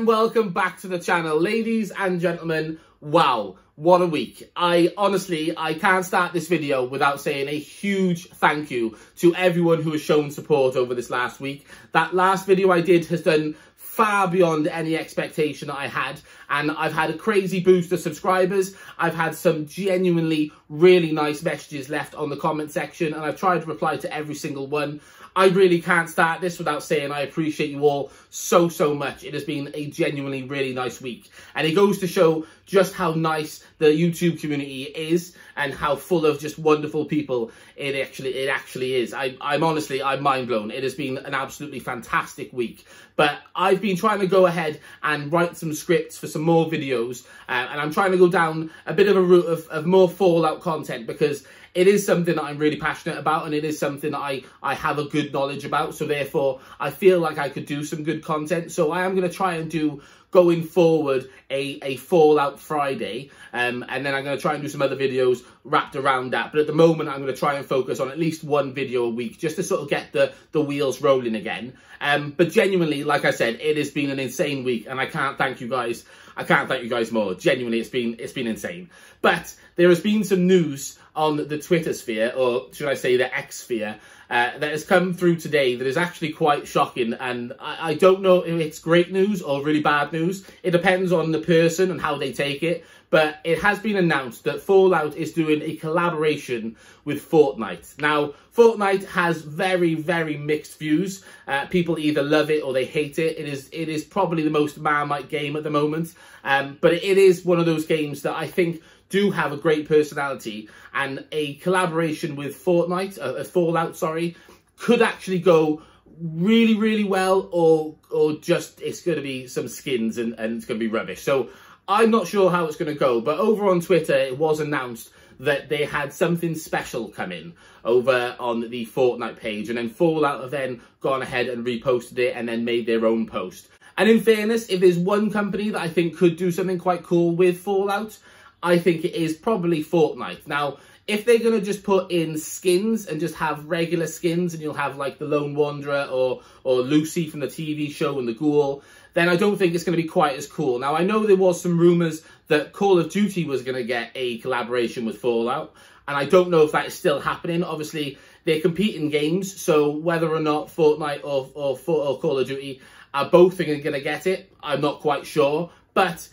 and welcome back to the channel. Ladies and gentlemen, wow, what a week. I honestly, I can't start this video without saying a huge thank you to everyone who has shown support over this last week. That last video I did has done far beyond any expectation that I had. And I've had a crazy boost of subscribers. I've had some genuinely really nice messages left on the comment section and I've tried to reply to every single one. I really can't start this without saying I appreciate you all so, so much. It has been a genuinely really nice week. And it goes to show just how nice the YouTube community is and how full of just wonderful people it actually it actually is. I, I'm honestly, I'm mind blown. It has been an absolutely fantastic week. But I've been trying to go ahead and write some scripts for some more videos. Uh, and I'm trying to go down a bit of a route of, of more Fallout content because it is something that I'm really passionate about and it is something that I, I have a good knowledge about. So therefore, I feel like I could do some good content. So I am going to try and do going forward a, a Fallout Friday. Um, and then I'm going to try and do some other videos wrapped around that. But at the moment, I'm going to try and focus on at least one video a week just to sort of get the, the wheels rolling again. Um, but genuinely, like I said, it has been an insane week and I can't thank you guys. I can't thank you guys more. Genuinely, it's been it's been insane. But there has been some news on the Twitter sphere, or should I say the X sphere, uh, that has come through today that is actually quite shocking. And I, I, don't know if it's great news or really bad news. It depends on the person and how they take it. But it has been announced that Fallout is doing a collaboration with Fortnite. Now, Fortnite has very, very mixed views. Uh, people either love it or they hate it. It is it is probably the most Marmite game at the moment. Um, but it is one of those games that I think do have a great personality and a collaboration with Fortnite, uh, Fallout, sorry, could actually go really, really well or or just it's going to be some skins and, and it's going to be rubbish. So I'm not sure how it's going to go, but over on Twitter it was announced that they had something special come in over on the Fortnite page and then Fallout have then gone ahead and reposted it and then made their own post. And in fairness, if there's one company that I think could do something quite cool with Fallout, I think it is probably Fortnite. Now, if they're going to just put in skins and just have regular skins and you'll have like the Lone Wanderer or, or Lucy from the TV show and the Ghoul, then I don't think it's going to be quite as cool. Now, I know there was some rumours that Call of Duty was going to get a collaboration with Fallout, and I don't know if that is still happening. Obviously, they're competing games, so whether or not Fortnite or, or, or Call of Duty are both going to get it, I'm not quite sure. But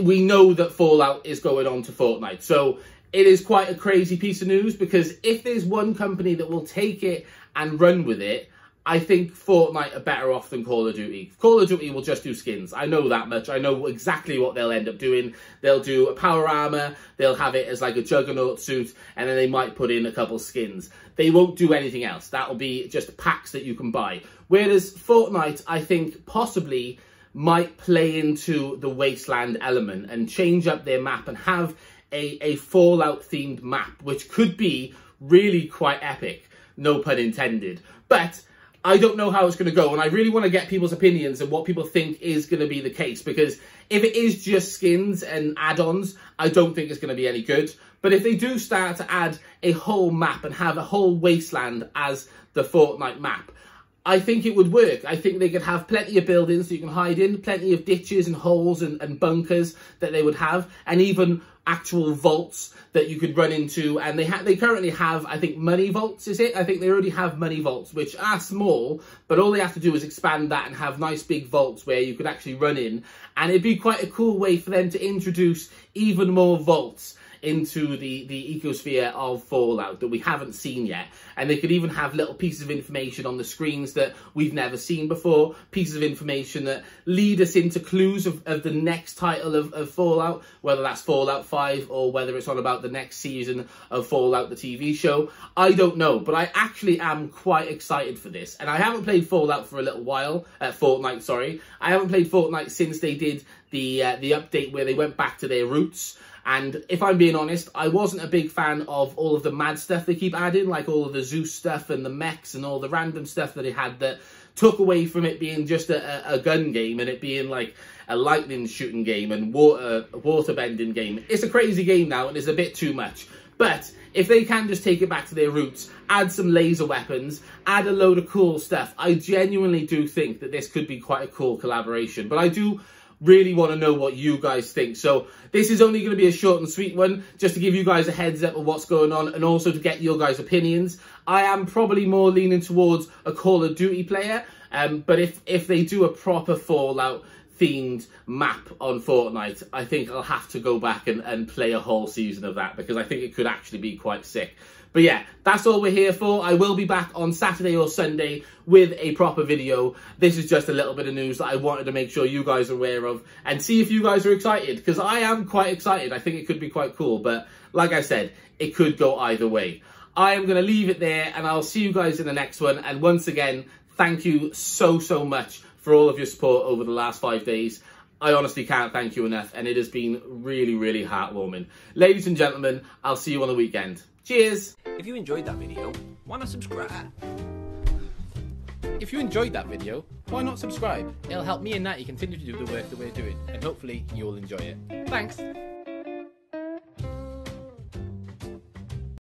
we know that Fallout is going on to Fortnite. So it is quite a crazy piece of news because if there's one company that will take it and run with it, I think Fortnite are better off than Call of Duty. Call of Duty will just do skins. I know that much. I know exactly what they'll end up doing. They'll do a power armor, they'll have it as like a juggernaut suit, and then they might put in a couple skins. They won't do anything else. That'll be just packs that you can buy. Whereas Fortnite, I think possibly might play into the wasteland element and change up their map and have a, a Fallout themed map, which could be really quite epic, no pun intended. But I don't know how it's going to go, and I really want to get people's opinions and what people think is going to be the case, because if it is just skins and add-ons, I don't think it's going to be any good. But if they do start to add a whole map and have a whole wasteland as the Fortnite map, I think it would work. I think they could have plenty of buildings that you can hide in, plenty of ditches and holes and, and bunkers that they would have, and even actual vaults that you could run into. And they they currently have, I think, money vaults, is it? I think they already have money vaults, which are small, but all they have to do is expand that and have nice big vaults where you could actually run in. And it'd be quite a cool way for them to introduce even more vaults into the, the ecosphere of Fallout that we haven't seen yet. And they could even have little pieces of information on the screens that we've never seen before, pieces of information that lead us into clues of, of the next title of, of Fallout, whether that's Fallout 5 or whether it's on about the next season of Fallout, the TV show. I don't know, but I actually am quite excited for this. And I haven't played Fallout for a little while, uh, Fortnite, sorry. I haven't played Fortnite since they did the uh, the update where they went back to their roots. And if I'm being honest, I wasn't a big fan of all of the mad stuff they keep adding, like all of the Zeus stuff and the mechs and all the random stuff that it had that took away from it being just a, a, gun game and it being like a lightning shooting game and water water bending game. It's a crazy game now and it's a bit too much. But if they can just take it back to their roots, add some laser weapons, add a load of cool stuff, I genuinely do think that this could be quite a cool collaboration. But I do really want to know what you guys think. So this is only going to be a short and sweet one, just to give you guys a heads up of what's going on and also to get your guys' opinions. I am probably more leaning towards a Call of Duty player, um, but if, if they do a proper Fallout themed map on Fortnite, I think I'll have to go back and, and play a whole season of that because I think it could actually be quite sick. But yeah, that's all we're here for. I will be back on Saturday or Sunday with a proper video. This is just a little bit of news that I wanted to make sure you guys are aware of and see if you guys are excited because I am quite excited. I think it could be quite cool, but like I said, it could go either way. I am going to leave it there and I'll see you guys in the next one. And once again, thank you so, so much for all of your support over the last five days. I honestly can't thank you enough and it has been really, really heartwarming. Ladies and gentlemen, I'll see you on the weekend. Cheers! If you enjoyed that video, why not subscribe? If you enjoyed that video, why not subscribe? It'll help me and Natty continue to do the work that we're doing, and hopefully you'll enjoy it. Thanks!